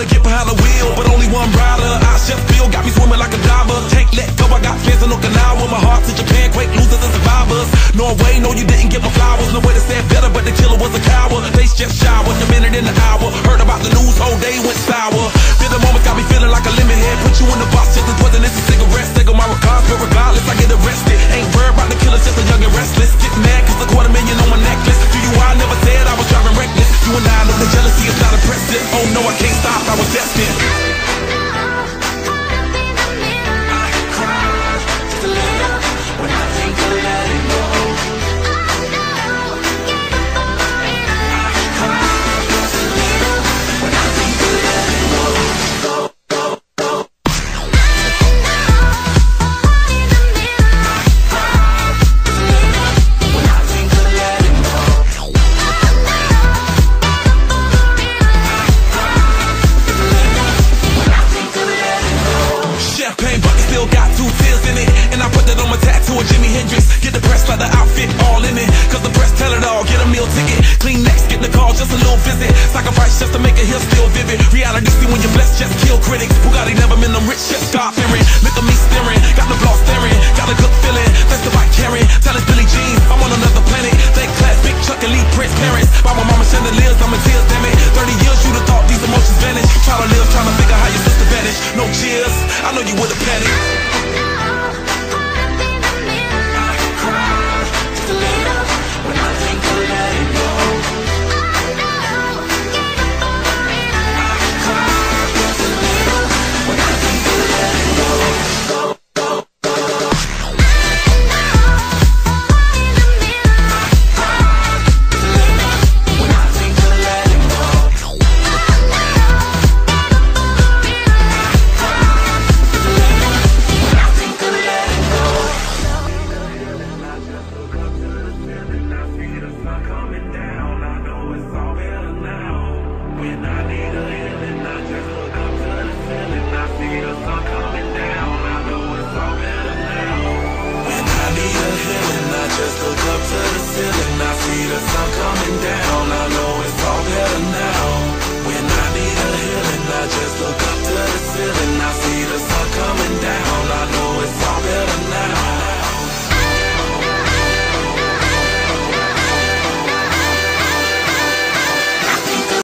wanna get behind the wheel, but only one rider. I just feel got me swimming like a diver. Can't let go, I got plans in Okinawa. My heart to Japan, quake losers and survivors. Norway, no, you didn't get my flowers. No way to say better, but the killer was a coward. Face just showered, a minute in the hour. Heard about the news, whole day went sour. Feel the moment got me feeling like a lemon head. Put you in the just a little visit. Sacrifice just to make a hill still vivid. Reality see when you're blessed, just kill critics. Bugatti